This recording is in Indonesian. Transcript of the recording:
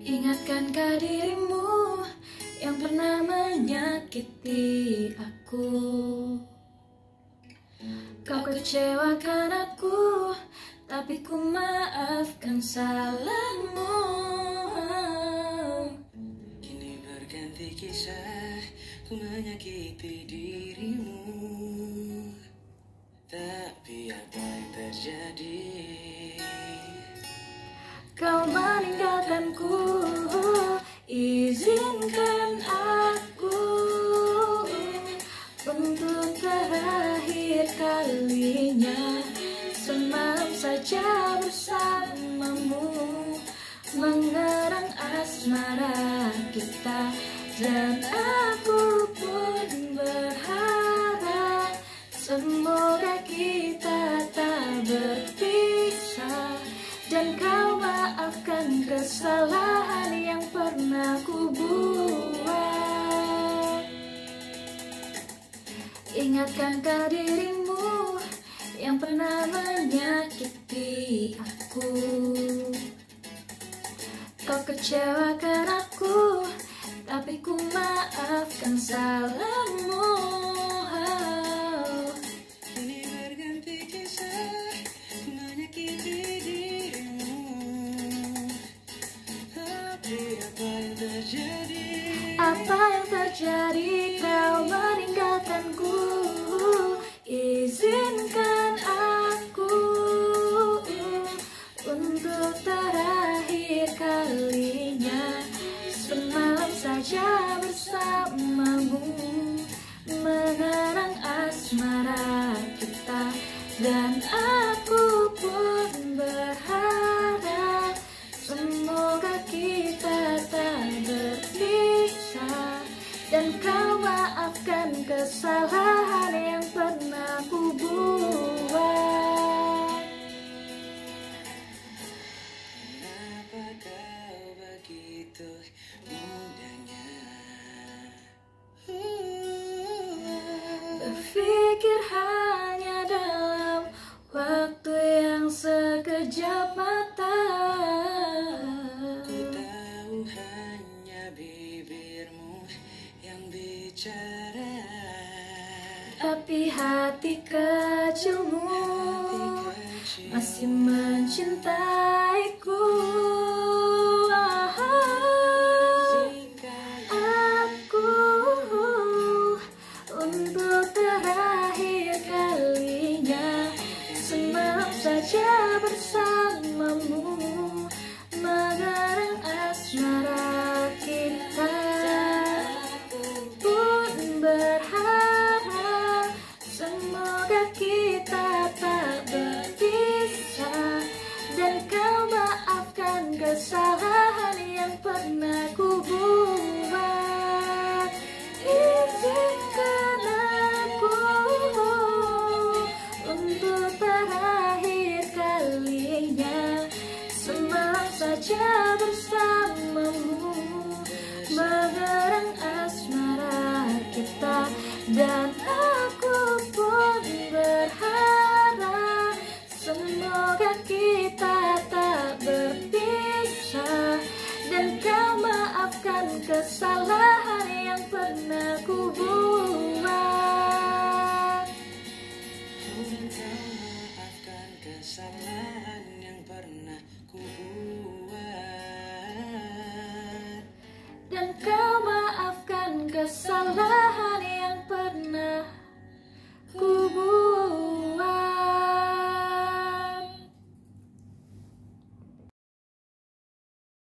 Ingatkankah dirimu yang pernah menyakiti aku? Kau kecewakan aku Tapi ku maafkan salahmu. Kini berganti kisah Ku menyakiti dirimu asmara kita. Dan aku pun berharap Semoga kita tak berpisah. Dan kau maafkan kesalahan yang pernah ku buat. Ingatkankah dirimu yang pernah menyakiti aku kecewakan aku Tapi ku maafkan salahmu. Kini berganti kisah menyakiti dirimu apa yang terjadi? Apa yang terjadi kau meninggalkanku Izinkan aku Untuk terakhir kalinya begitu mudahnya Berpikir hanya dalam waktu yang sekejap mata. Ku tahu hanya bibirmu yang bicara. Tapi hati kecilmu masih mencintaiku saja bersamamu saja bersamamu. Mengerang asmara kita Dan kesalahan